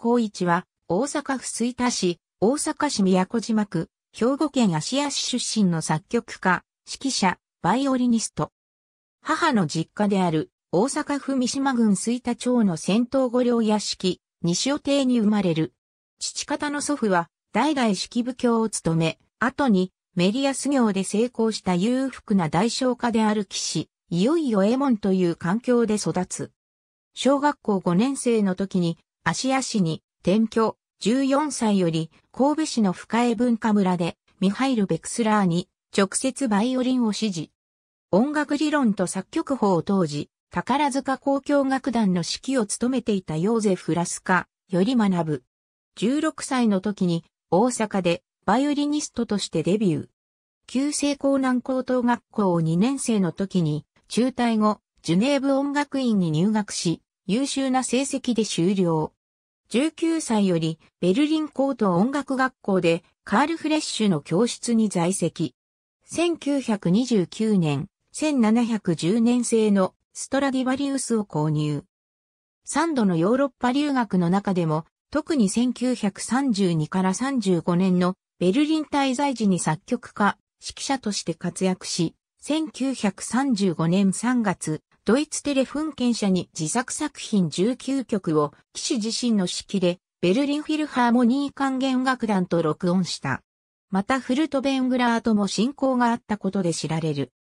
光一は、大阪府吹田市、大阪市宮古島区、兵庫県芦屋市出身の作曲家、指揮者、バイオリニスト。母の実家である、大阪府三島郡吹田町の戦闘御陵屋敷、西尾邸に生まれる。父方の祖父は、代々式部教を務め、後に、メリアス業で成功した裕福な大商家である騎士、いよいよエモンという環境で育つ。小学校5年生の時に、芦屋市に転居、14歳より神戸市の深江文化村でミハイル・ベクスラーに直接バイオリンを指示。音楽理論と作曲法を当時、宝塚交響楽団の指揮を務めていたヨーゼフ・ラスカより学ぶ。16歳の時に大阪でバイオリニストとしてデビュー。旧制高南高等学校を2年生の時に中退後、ジュネーブ音楽院に入学し、優秀な成績で修了。19歳よりベルリン高等音楽学校でカール・フレッシュの教室に在籍。1929年、1710年製のストラディバリウスを購入。3度のヨーロッパ留学の中でも、特に1932から35年のベルリン滞在時に作曲家、指揮者として活躍し、1935年3月、ドイツテレフンケン社に自作作品19曲を騎士自身の指揮でベルリンフィルハーモニー管弦楽団と録音した。またフルトベングラーとも親交があったことで知られる。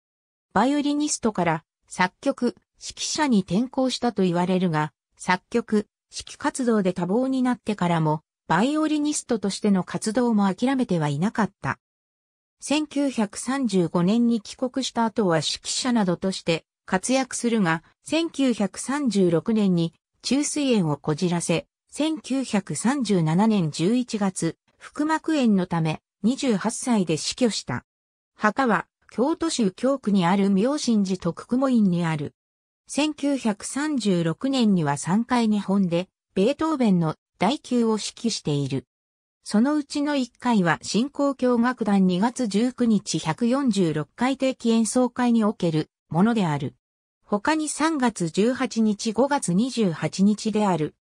バイオリニストから作曲、指揮者に転向したと言われるが、作曲、指揮活動で多忙になってからも、バイオリニストとしての活動も諦めてはいなかった。1935年に帰国した後は指揮者などとして活躍するが、1936年に中水炎をこじらせ、1937年11月、腹膜炎のため28歳で死去した。墓は京都市京区にある明神寺徳雲院にある。1936年には3回日本でベートーベンの第9を指揮している。そのうちの1回は新興教楽団2月19日146回定期演奏会におけるものである。他に3月18日5月28日である。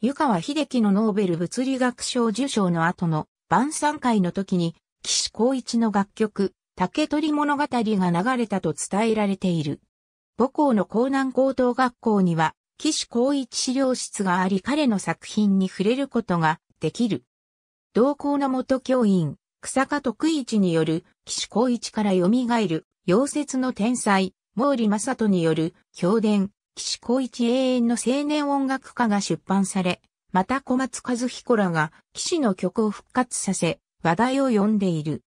湯川秀樹のノーベル物理学賞受賞の後の晩餐会の時に、岸光一の楽曲、竹取物語が流れたと伝えられている。母校の江南高等学校には、岸光一資料室があり彼の作品に触れることができる。同校の元教員、草加徳一による、岸光一から蘇る、溶接の天才、毛利正人による、評伝、岸光一永遠の青年音楽家が出版され、また小松和彦らが岸の曲を復活させ、話題を呼んでいる。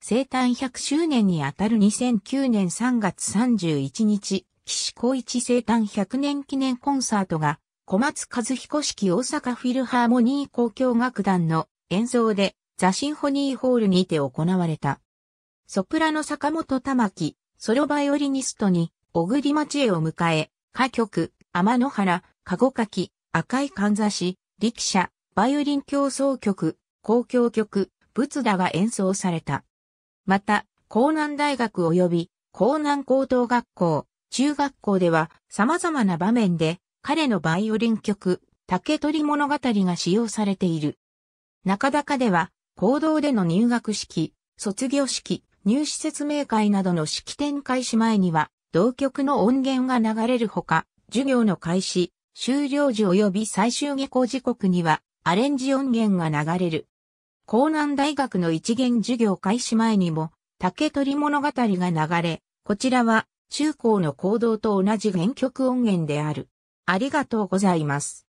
生誕100周年にあたる2009年3月31日、岸光一生誕100年記念コンサートが、小松和彦式大阪フィルハーモニー交響楽団の演奏でザ・シンフォニーホールにて行われた。ソプラノ坂本玉木、ソロバイオリニストに、小栗町へを迎え、歌曲、天野原、籠垣、赤いかんざし、力車、バイオリン競争曲、交響曲、仏田が演奏された。また、江南大学及び、江南高等学校、中学校では様々な場面で彼のバイオリン曲、竹取物語が使用されている。中高では、行動での入学式、卒業式、入試説明会などの式典開始前には、同曲の音源が流れるほか、授業の開始、終了時及び最終下校時刻には、アレンジ音源が流れる。江南大学の一元授業開始前にも、竹取物語が流れ、こちらは中高の行動と同じ原曲音源である。ありがとうございます。